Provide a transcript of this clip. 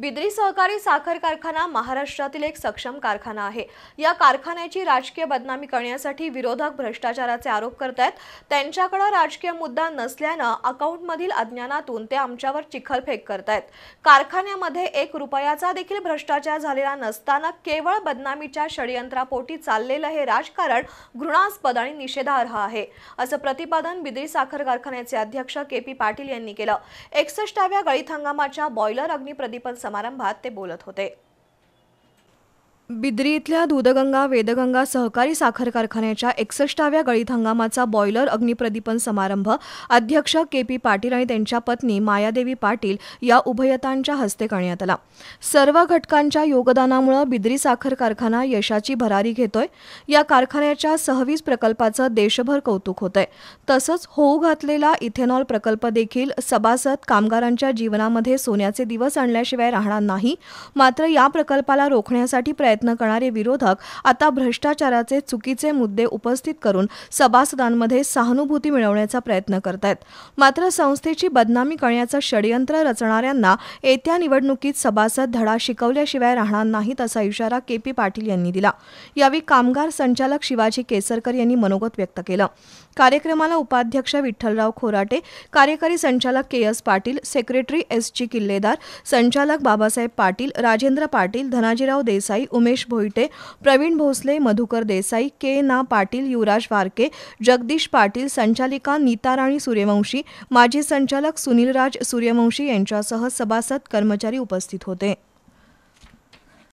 बिद्री सहकारी साखर कारखाना महाराष्ट्रातील एक सक्षम कारखाना आहे. या कारखान्याची राजकीय बदनामी करण्यासाठी विरोधक भ्रष्टाचाराचे आरोप करत आहेत त्यांच्याकडे राजकीय मुद्दा नसल्यानं अकाउंटमधील अज्ञानातून ते आमच्यावर चिखलफेक करत आहेत कारखान्यामध्ये एक रुपयाचा देखील भ्रष्टाचार झालेला नसताना केवळ बदनामीच्या षडयंत्रापोटी चाललेलं हे राजकारण घृणास्पद आणि निषेधार्ह आहे. असं प्रतिपादन बिद्री साखर कारखान्याचे अध्यक्ष के पी पाटील यांनी केलं. एकसष्टाव्या गळीत हंगामाच्या बॉयलर अग्निप्रदीपन समारंभात ते बोलत होते. बिद्री इथल्या दूधगंगा वेदगंगा सहकारी साखर कारखान्याच्या एकसष्टाव्या गळीत हंगामाचा बॉयलर अग्निप्रदीपन समारंभ अध्यक्ष के पी पाटील आणि त्यांच्या पत्नी मायादेवी पाटील या उभयतांच्या हस्ते करण्यात आला. सर्व घटकांच्या योगदानामुळे बिद्री साखर कारखाना यशाची भरारी घेतोय. या कारखान्याच्या सहवीस प्रकल्पाचं देशभर कौतुक होतंय. तसंच होऊ घातलेला इथेनॉल प्रकल्प देखील सभासद कामगारांच्या जीवनामध्ये सोन्याचे दिवस आणल्याशिवाय राहणार नाही. मात्र या प्रकल्पाला रोखण्यासाठी प्रयत्न प्रयत्न करणारे विरोधक आता भ्रष्टाचाराचे चुकीचे मुद्दे उपस्थित करून सभासदांमध्ये सहानुभूती मिळवण्याचा प्रयत्न करतायत. मात्र संस्थेची बदनामी करण्याचं षडयंत्र रचणाऱ्यांना येत्या निवडणुकीत सभासद धडा शिकवल्याशिवाय राहणार नाहीत असा इशारा के पी पाटील यांनी दिला. यावेळी कामगार संचालक शिवाजी केसरकर यांनी मनोगत व्यक्त केलं. कार्यक्रमाला उपाध्यक्ष विठ्ठलराव खोराटे कार्यकारी संचालक K S Patil secretary S G Killedar संचालक बाबासाहेब पाटील राजेंद्र पाटील धनाजीराव देसाई उमेश भोईटे प्रवीण भोसले मधुकर देसाई के ना पाटील युवराज वारके जगदीश पाटील संचालिका नीताराणी सूर्यवंशी माजी संचालक सुनीलराज सूर्यवंशी यांच्यासह सभासद कर्मचारी उपस्थित होते.